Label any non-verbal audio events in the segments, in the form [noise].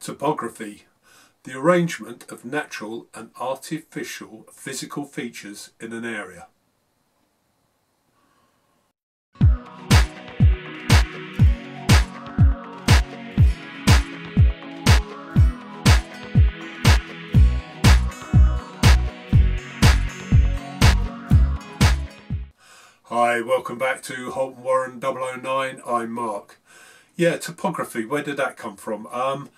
Topography the arrangement of natural and artificial physical features in an area. Hi, welcome back to Halton Warren OO9. I'm Mark. Yeah, topography, where did that come from? Um,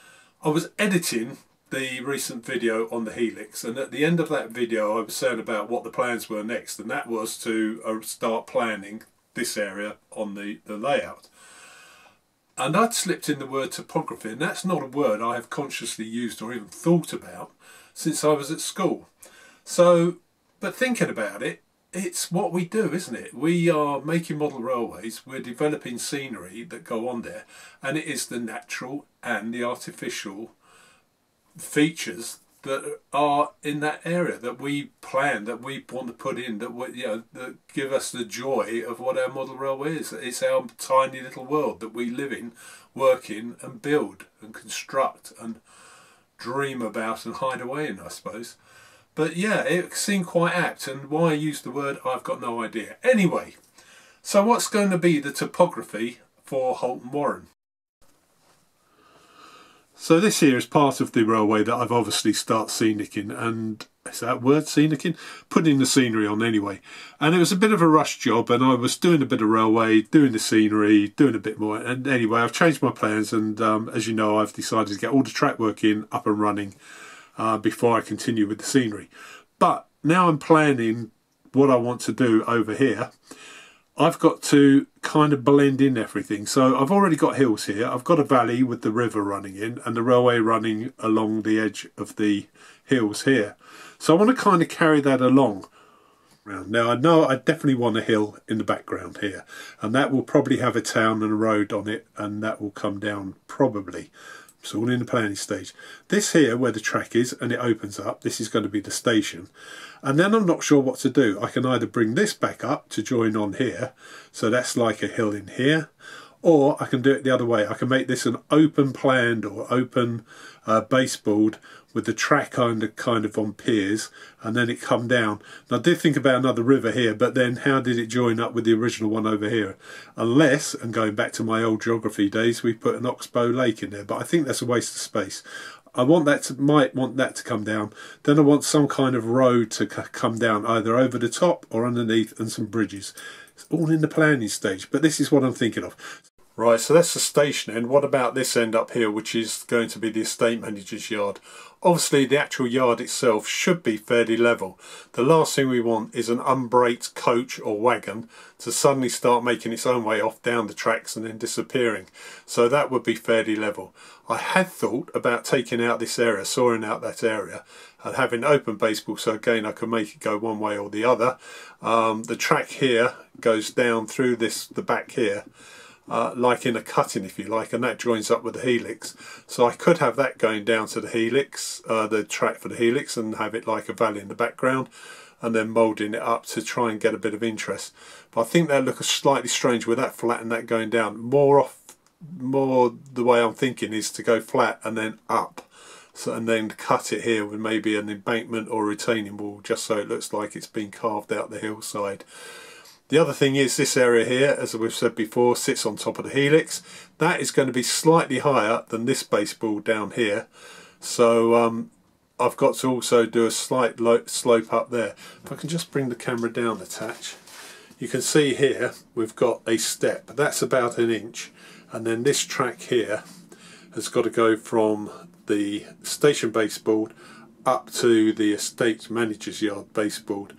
I was editing the recent video on the Helix and at the end of that video I was saying about what the plans were next and that was to uh, start planning this area on the, the layout. And I'd slipped in the word topography and that's not a word I have consciously used or even thought about since I was at school. So, but thinking about it, it's what we do, isn't it? We are making model railways, we're developing scenery that go on there, and it is the natural and the artificial features that are in that area that we plan, that we want to put in, that we, you know, that give us the joy of what our model railway is. It's our tiny little world that we live in, work in, and build and construct and dream about and hide away in, I suppose. But yeah, it seemed quite apt, and why I used the word, I've got no idea. Anyway, so what's going to be the topography for Halton Warren? So this here is part of the railway that I've obviously start scenicking and is that word scenicking? Putting the scenery on anyway. And it was a bit of a rush job and I was doing a bit of railway, doing the scenery, doing a bit more. And anyway, I've changed my plans and um, as you know, I've decided to get all the track work in, up and running uh, before I continue with the scenery. But now I'm planning what I want to do over here. I've got to kind of blend in everything. So I've already got hills here. I've got a valley with the river running in and the railway running along the edge of the hills here. So I want to kind of carry that along. Now I know I definitely want a hill in the background here and that will probably have a town and a road on it and that will come down probably it's all in the planning stage. This here, where the track is, and it opens up, this is going to be the station. And then I'm not sure what to do. I can either bring this back up to join on here, so that's like a hill in here, or I can do it the other way. I can make this an open planned or open uh, baseboard with the track kind of kind of on piers and then it come down. Now I did think about another river here but then how did it join up with the original one over here? Unless, and going back to my old geography days, we put an oxbow lake in there but I think that's a waste of space. I want that to, might want that to come down. Then I want some kind of road to come down either over the top or underneath and some bridges. It's all in the planning stage but this is what I'm thinking of. Right, so that's the station end. What about this end up here, which is going to be the estate manager's yard? Obviously, the actual yard itself should be fairly level. The last thing we want is an unbraked coach or wagon to suddenly start making its own way off down the tracks and then disappearing. So that would be fairly level. I had thought about taking out this area, sawing out that area, and having open baseboard so again I can make it go one way or the other. Um, the track here goes down through this the back here uh, like in a cutting if you like and that joins up with the helix. So I could have that going down to the helix uh, the track for the helix and have it like a valley in the background and then moulding it up to try and get a bit of interest. But I think that looks slightly strange with that flat and that going down. More off more the way I'm thinking is to go flat and then up. So, and then cut it here with maybe an embankment or retaining wall just so it looks like it's been carved out the hillside the other thing is this area here, as we've said before, sits on top of the helix. That is going to be slightly higher than this baseboard down here. So um, I've got to also do a slight slope up there. If I can just bring the camera down a touch. You can see here we've got a step. That's about an inch. And then this track here has got to go from the station baseboard up to the estate manager's yard baseboard.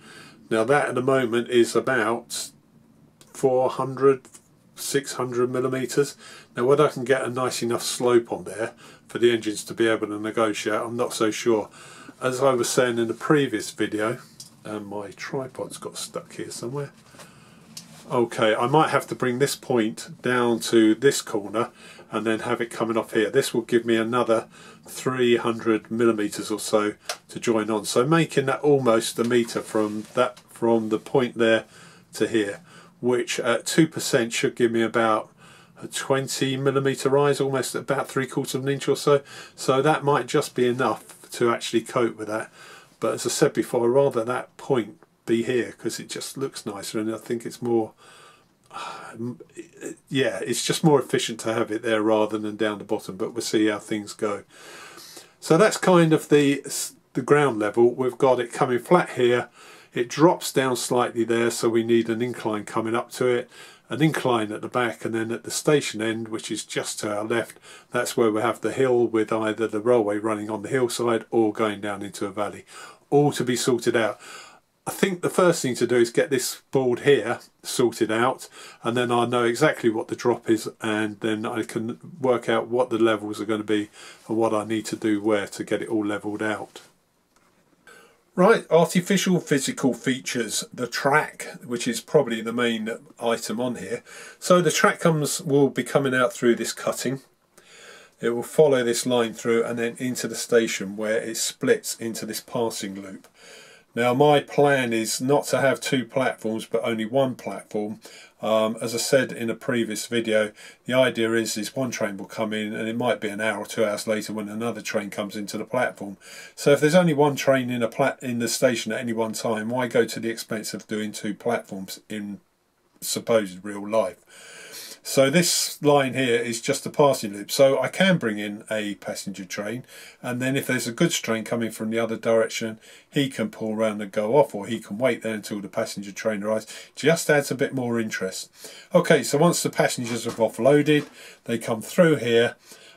Now that at the moment is about 400, 600 millimeters. Now whether I can get a nice enough slope on there for the engines to be able to negotiate, I'm not so sure. As I was saying in the previous video, and my tripod's got stuck here somewhere. Okay, I might have to bring this point down to this corner and then have it coming off here. This will give me another 300 millimeters or so to join on. So making that almost a meter from that from the point there to here, which at 2% should give me about a 20 millimeter rise, almost about three quarters of an inch or so. So that might just be enough to actually cope with that. But as I said before, I'd rather that point be here because it just looks nicer and I think it's more [sighs] yeah it's just more efficient to have it there rather than down the bottom but we'll see how things go. So that's kind of the the ground level. We've got it coming flat here. It drops down slightly there so we need an incline coming up to it an incline at the back and then at the station end which is just to our left that's where we have the hill with either the railway running on the hillside or going down into a valley all to be sorted out I think the first thing to do is get this board here sorted out and then I know exactly what the drop is and then I can work out what the levels are going to be and what I need to do where to get it all leveled out. Right, artificial physical features, the track, which is probably the main item on here. So the track comes will be coming out through this cutting. It will follow this line through and then into the station where it splits into this passing loop. Now my plan is not to have two platforms but only one platform. Um, as I said in a previous video, the idea is is one train will come in and it might be an hour or two hours later when another train comes into the platform. So if there's only one train in a plat in the station at any one time, why go to the expense of doing two platforms in supposed real life? So this line here is just a passing loop. So I can bring in a passenger train and then if there's a goods train coming from the other direction, he can pull around and go off or he can wait there until the passenger train arrives. Just adds a bit more interest. Okay, so once the passengers have offloaded, they come through here.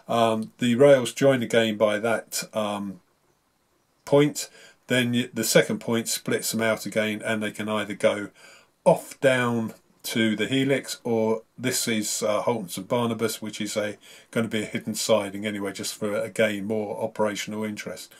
Um, the rails join again by that um, point. Then the second point splits them out again and they can either go off down to the helix or this is uh, Halton St Barnabas which is a going to be a hidden siding anyway just for again more operational interest.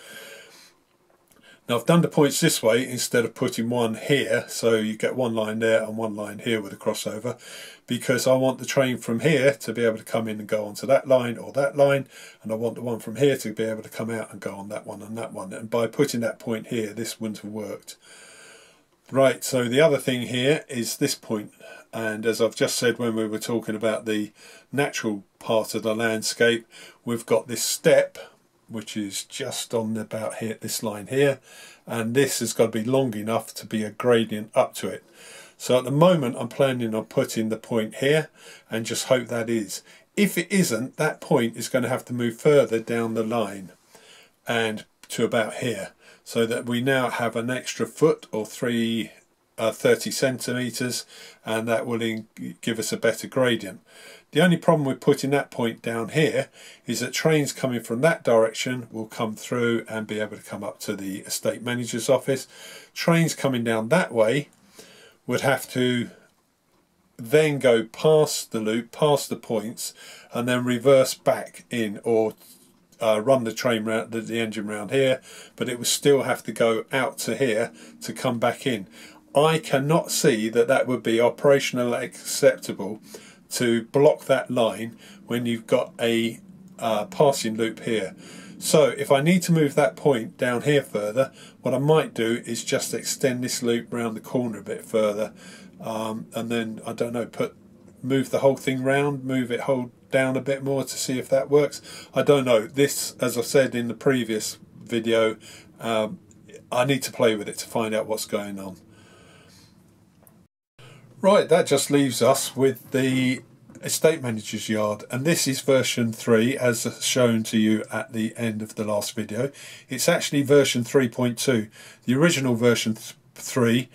Now I've done the points this way instead of putting one here so you get one line there and one line here with a crossover because I want the train from here to be able to come in and go onto that line or that line and I want the one from here to be able to come out and go on that one and that one and by putting that point here this wouldn't have worked. Right, so the other thing here is this point, and as I've just said when we were talking about the natural part of the landscape, we've got this step, which is just on about here, this line here, and this has got to be long enough to be a gradient up to it. So at the moment I'm planning on putting the point here and just hope that is. If it isn't, that point is going to have to move further down the line and to about here so that we now have an extra foot or three uh, 30 centimeters and that will give us a better gradient. The only problem with putting that point down here is that trains coming from that direction will come through and be able to come up to the estate manager's office. Trains coming down that way would have to then go past the loop, past the points, and then reverse back in or uh, run the train round the, the engine round here but it would still have to go out to here to come back in. I cannot see that that would be operationally acceptable to block that line when you've got a uh, passing loop here. So if I need to move that point down here further what I might do is just extend this loop round the corner a bit further um, and then I don't know put move the whole thing round move it whole down a bit more to see if that works. I don't know. This, as I said in the previous video, um, I need to play with it to find out what's going on. Right, that just leaves us with the estate manager's yard and this is version 3 as shown to you at the end of the last video. It's actually version 3.2. The original version 3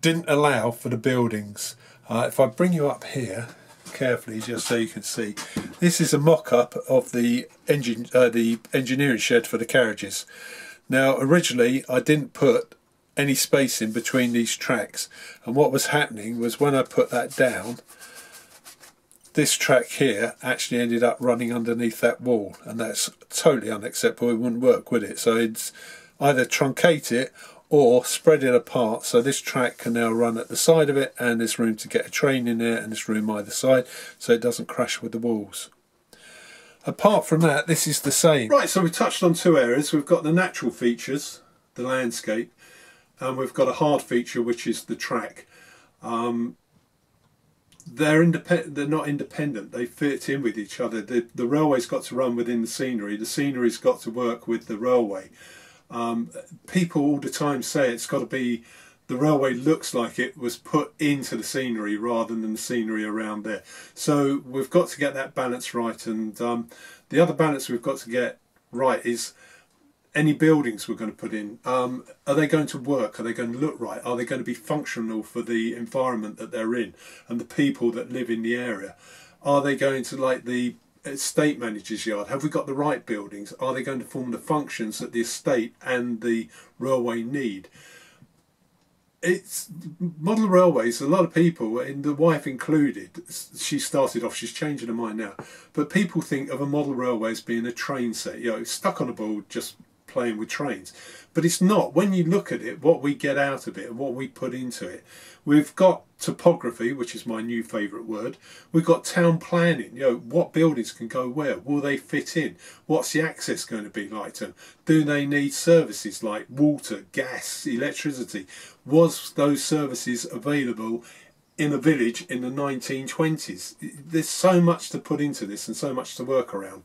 didn't allow for the buildings. Uh, if I bring you up here carefully just so you can see. This is a mock-up of the engine, uh, the engineering shed for the carriages. Now originally I didn't put any space in between these tracks and what was happening was when I put that down this track here actually ended up running underneath that wall and that's totally unacceptable it wouldn't work would it so it's either truncate it or spread it apart so this track can now run at the side of it and there's room to get a train in there and there's room either side so it doesn't crash with the walls. Apart from that this is the same. Right so we touched on two areas. We've got the natural features, the landscape and we've got a hard feature which is the track. Um, they're independent. They're not independent. They fit in with each other. The the railway's got to run within the scenery. The scenery's got to work with the railway. Um, people all the time say it's got to be the railway looks like it was put into the scenery rather than the scenery around there. So we've got to get that balance right. And um, the other balance we've got to get right is any buildings we're going to put in, um, are they going to work? Are they going to look right? Are they going to be functional for the environment that they're in and the people that live in the area? Are they going to like the estate manager's yard? Have we got the right buildings? Are they going to form the functions that the estate and the railway need? It's model railways. A lot of people, and the wife included, she started off. She's changing her mind now, but people think of a model railway as being a train set. You know, stuck on a board, just playing with trains. But it's not. When you look at it, what we get out of it and what we put into it, we've got topography, which is my new favourite word. We've got town planning. You know, what buildings can go where? Will they fit in? What's the access going to be like to them? Do they need services like water, gas, electricity? Was those services available in a village in the 1920s? There's so much to put into this and so much to work around.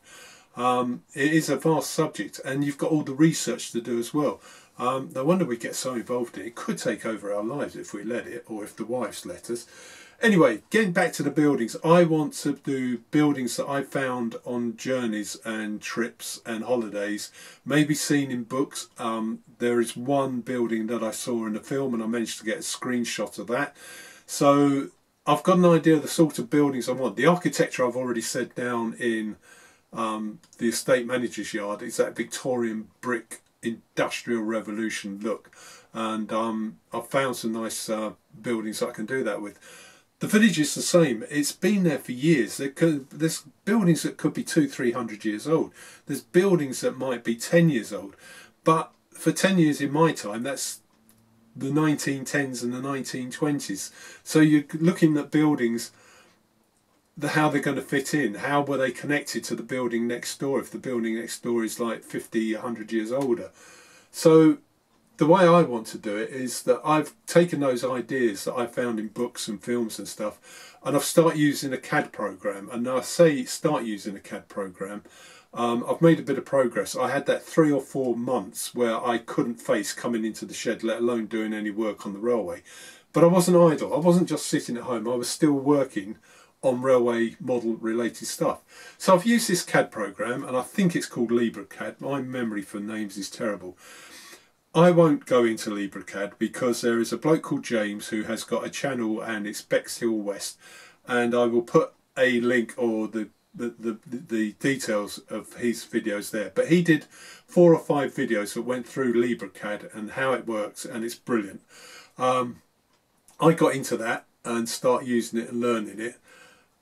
Um, it is a vast subject, and you've got all the research to do as well. Um, no wonder we get so involved in it. It could take over our lives if we let it, or if the wives let us. Anyway, getting back to the buildings, I want to do buildings that I found on journeys and trips and holidays, maybe seen in books. Um, there is one building that I saw in a film, and I managed to get a screenshot of that. So I've got an idea of the sort of buildings I want. The architecture I've already said down in um, the estate manager's yard is that Victorian brick industrial revolution look and um, I've found some nice uh, buildings I can do that with. The village is the same. It's been there for years. There could, there's buildings that could be two, three hundred years old. There's buildings that might be ten years old. But for ten years in my time, that's the 1910s and the 1920s. So you're looking at buildings the how they're going to fit in. How were they connected to the building next door if the building next door is like 50, 100 years older? So the way I want to do it is that I've taken those ideas that I found in books and films and stuff, and I've started using a CAD program. And I say start using a CAD program. Um, I've made a bit of progress. I had that three or four months where I couldn't face coming into the shed, let alone doing any work on the railway. But I wasn't idle. I wasn't just sitting at home. I was still working on railway model related stuff. So I've used this CAD program and I think it's called LibreCAD. My memory for names is terrible. I won't go into LibreCAD because there is a bloke called James who has got a channel and it's Bexhill West and I will put a link or the the, the, the details of his videos there but he did four or five videos that went through LibreCAD and how it works and it's brilliant um, I got into that and start using it and learning it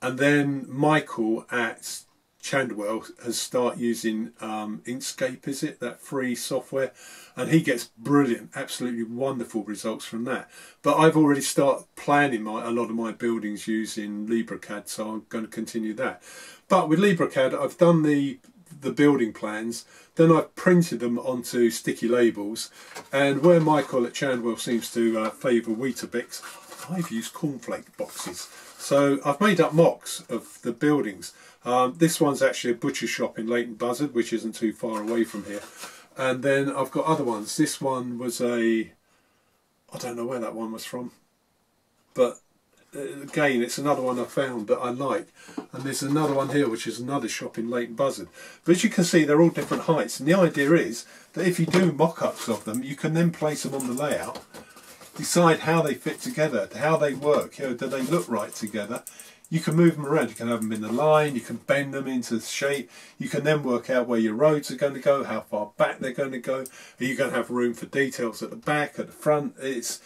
and then Michael at Chandwell has started using um, Inkscape, is it that free software, and he gets brilliant, absolutely wonderful results from that. But I've already started planning my a lot of my buildings using LibreCAD, so I'm going to continue that. But with LibreCAD, I've done the the building plans, then I've printed them onto sticky labels, and where Michael at Chandwell seems to uh, favour Weetabix, I've used cornflake boxes. So I've made up mocks of the buildings. Um, this one's actually a butcher shop in Leighton Buzzard, which isn't too far away from here. And then I've got other ones. This one was a, I don't know where that one was from, but uh, again, it's another one I found that I like. And there's another one here, which is another shop in Leighton Buzzard. But as you can see, they're all different heights. And the idea is that if you do mock-ups of them, you can then place them on the layout decide how they fit together, how they work, you know, do they look right together? You can move them around, you can have them in a line, you can bend them into shape, you can then work out where your roads are going to go, how far back they're going to go, are you going to have room for details at the back, at the front, it's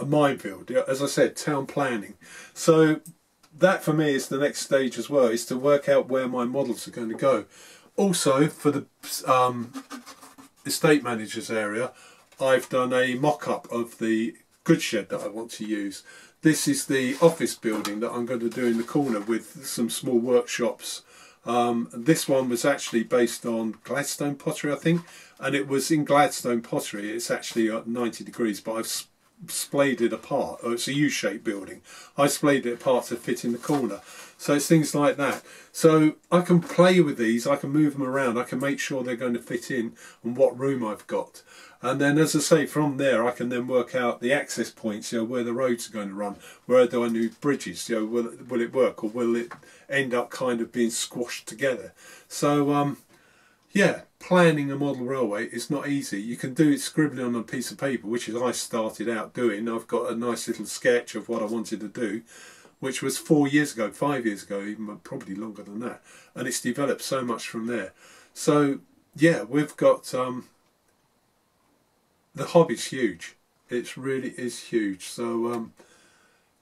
a minefield, as I said, town planning. So that for me is the next stage as well, is to work out where my models are going to go. Also, for the um, estate managers area, I've done a mock-up of the shed that I want to use. This is the office building that I'm going to do in the corner with some small workshops. Um, this one was actually based on Gladstone pottery, I think, and it was in Gladstone pottery. It's actually at 90 degrees, but I've splayed it apart. Oh, it's a U-shaped building. I splayed it apart to fit in the corner. So it's things like that. So I can play with these, I can move them around, I can make sure they're going to fit in and what room I've got. And then, as I say, from there I can then work out the access points, you know, where the roads are going to run, where do I need bridges, you know, will, will it work or will it end up kind of being squashed together? So, um, yeah, planning a model railway is not easy. You can do it scribbling on a piece of paper, which is I started out doing. I've got a nice little sketch of what I wanted to do, which was four years ago, five years ago, even probably longer than that. And it's developed so much from there. So, yeah, we've got um, the hobby's huge. It really is huge. So, um,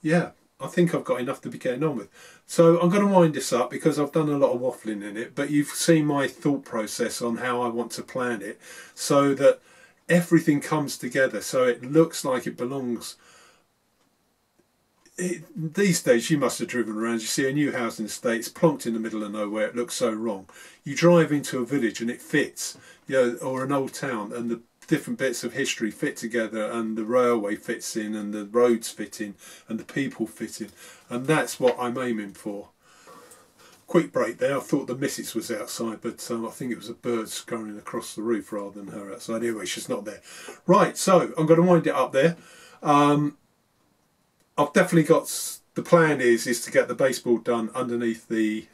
yeah, I think I've got enough to be getting on with. So I'm going to wind this up because I've done a lot of waffling in it, but you've seen my thought process on how I want to plan it so that everything comes together so it looks like it belongs. It, these days you must have driven around, you see a new housing estate, it's plonked in the middle of nowhere, it looks so wrong. You drive into a village and it fits, you know, or an old town and the different bits of history fit together and the railway fits in and the roads fit in and the people fit in and that's what I'm aiming for. Quick break there, I thought the missus was outside but um, I think it was a bird scurrying across the roof rather than her outside. Anyway, she's not there. Right, so I'm going to wind it up there. Um, I've definitely got, the plan is, is to get the baseboard done underneath the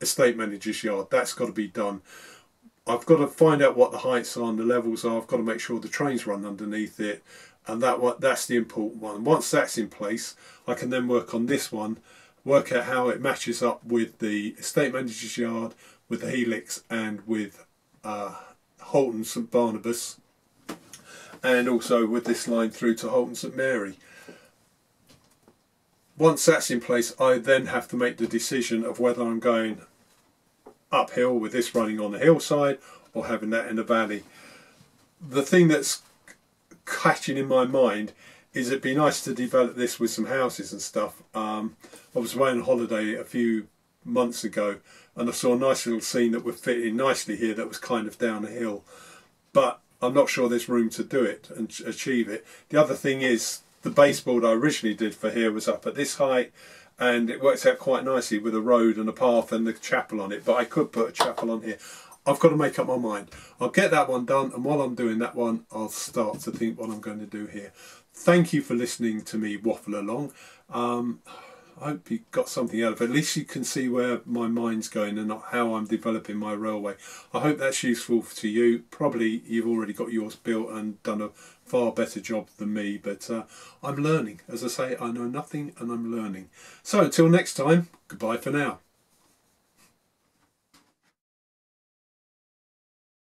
estate manager's yard. That's got to be done I've got to find out what the heights are and the levels are. I've got to make sure the trains run underneath it, and that what that's the important one. Once that's in place, I can then work on this one, work out how it matches up with the estate manager's yard, with the helix, and with uh, Halton St Barnabas, and also with this line through to Halton St Mary. Once that's in place, I then have to make the decision of whether I'm going uphill with this running on the hillside or having that in the valley. The thing that's catching in my mind is it'd be nice to develop this with some houses and stuff. Um, I was away on holiday a few months ago and I saw a nice little scene that would fit in nicely here that was kind of down a hill. But I'm not sure there's room to do it and achieve it. The other thing is the baseboard I originally did for here was up at this height and it works out quite nicely with a road and a path and the chapel on it but I could put a chapel on here. I've got to make up my mind. I'll get that one done and while I'm doing that one I'll start to think what I'm going to do here. Thank you for listening to me waffle along. Um, I hope you got something out of it. At least you can see where my mind's going and how I'm developing my railway. I hope that's useful to you. Probably you've already got yours built and done a far better job than me, but uh, I'm learning. As I say, I know nothing and I'm learning. So until next time, goodbye for now.